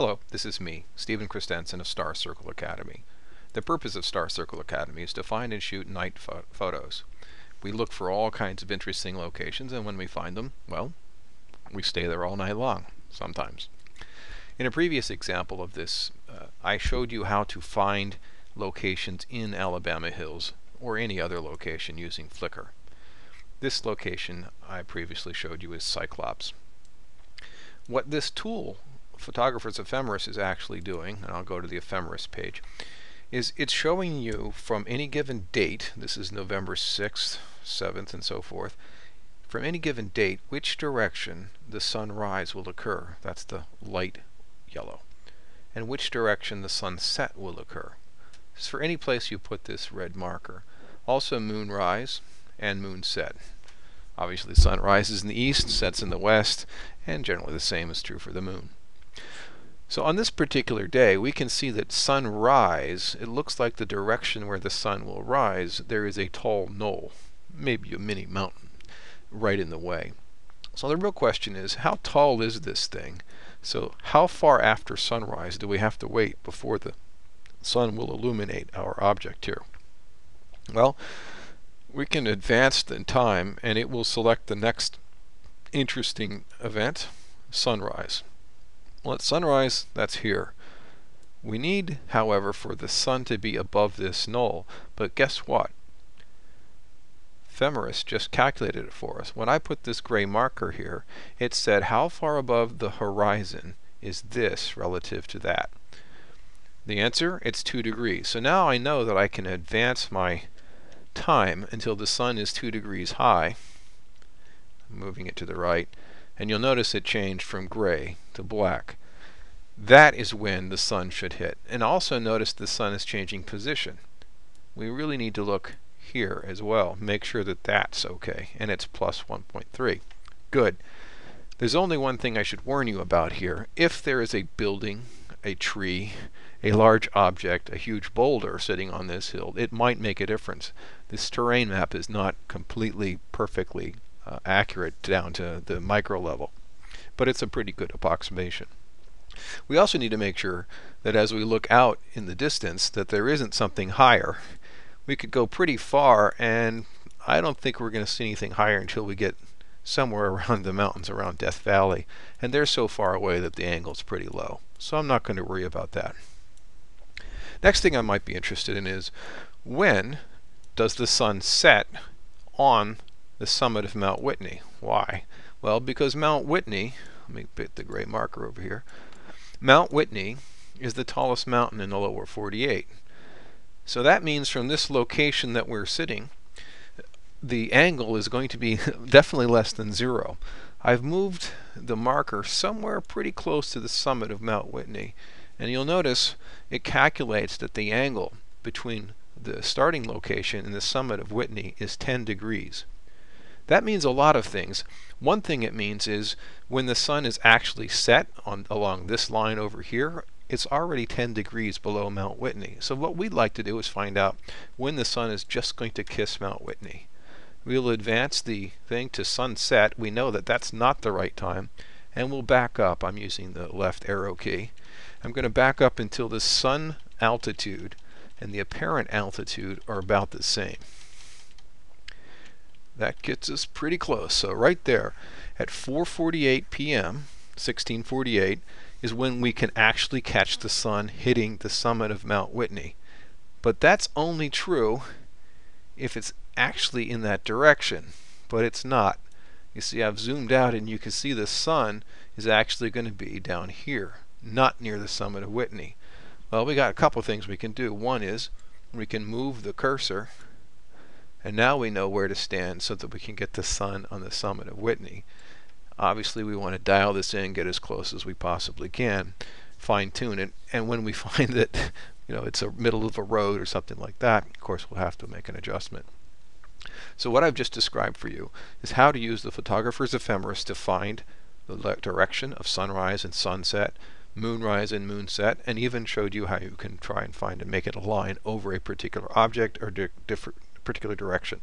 Hello, this is me, Steven Christenson of Star Circle Academy. The purpose of Star Circle Academy is to find and shoot night pho photos. We look for all kinds of interesting locations, and when we find them, well, we stay there all night long, sometimes. In a previous example of this, uh, I showed you how to find locations in Alabama Hills or any other location using Flickr. This location I previously showed you is Cyclops. What this tool Photographer's Ephemeris is actually doing, and I'll go to the Ephemeris page, is it's showing you from any given date, this is November 6th, 7th, and so forth, from any given date, which direction the sunrise will occur. That's the light yellow. And which direction the sunset will occur. It's for any place you put this red marker. Also moonrise and moonset. Obviously sun rises in the east, sets in the west, and generally the same is true for the moon. So on this particular day, we can see that sunrise, it looks like the direction where the sun will rise, there is a tall knoll, maybe a mini mountain, right in the way. So the real question is, how tall is this thing? So how far after sunrise do we have to wait before the sun will illuminate our object here? Well, we can advance in time and it will select the next interesting event, sunrise. Well, at sunrise, that's here. We need, however, for the sun to be above this knoll. But guess what? Ephemeris just calculated it for us. When I put this gray marker here, it said how far above the horizon is this relative to that. The answer, it's 2 degrees. So now I know that I can advance my time until the sun is 2 degrees high. moving it to the right and you'll notice it changed from gray to black. That is when the sun should hit. And also notice the sun is changing position. We really need to look here as well. Make sure that that's okay. And it's plus 1.3. Good. There's only one thing I should warn you about here. If there is a building, a tree, a large object, a huge boulder sitting on this hill, it might make a difference. This terrain map is not completely perfectly uh, accurate down to the micro level. But it's a pretty good approximation. We also need to make sure that as we look out in the distance that there isn't something higher. We could go pretty far and I don't think we're going to see anything higher until we get somewhere around the mountains around Death Valley and they're so far away that the angle is pretty low. So I'm not going to worry about that. Next thing I might be interested in is when does the sun set on the summit of Mount Whitney. Why? Well, because Mount Whitney, let me put the gray marker over here, Mount Whitney is the tallest mountain in the lower 48. So that means from this location that we're sitting, the angle is going to be definitely less than zero. I've moved the marker somewhere pretty close to the summit of Mount Whitney and you'll notice it calculates that the angle between the starting location and the summit of Whitney is 10 degrees. That means a lot of things. One thing it means is when the sun is actually set on along this line over here, it's already 10 degrees below Mount Whitney. So what we'd like to do is find out when the sun is just going to kiss Mount Whitney. We'll advance the thing to sunset. We know that that's not the right time. And we'll back up. I'm using the left arrow key. I'm going to back up until the sun altitude and the apparent altitude are about the same. That gets us pretty close. So right there at 4:48 p.m., 1648 is when we can actually catch the sun hitting the summit of Mount Whitney. But that's only true if it's actually in that direction, but it's not. You see I've zoomed out and you can see the sun is actually going to be down here, not near the summit of Whitney. Well, we got a couple things we can do. One is we can move the cursor and now we know where to stand so that we can get the sun on the summit of Whitney. Obviously we want to dial this in, get as close as we possibly can, fine tune it, and when we find that you know it's a middle of a road or something like that, of course we'll have to make an adjustment. So what I've just described for you is how to use the photographer's ephemeris to find the direction of sunrise and sunset, moonrise and moonset, and even showed you how you can try and find and make it align over a particular object or di different particular direction.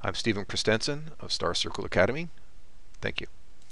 I'm Steven Christenson of Star Circle Academy. Thank you.